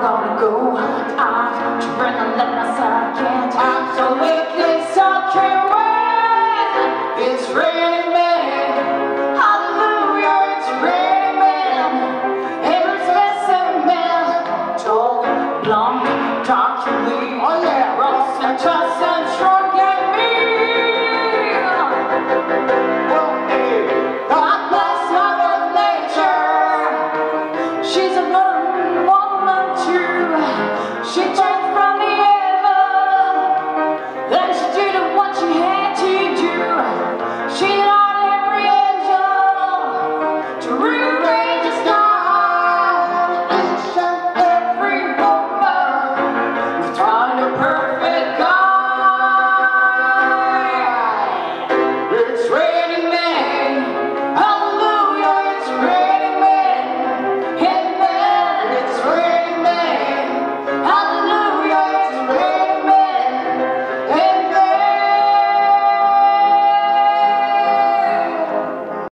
gonna go. I'm to let myself get. I'm so wicked, so can't. It's raining. Hallelujah, it's raining 실전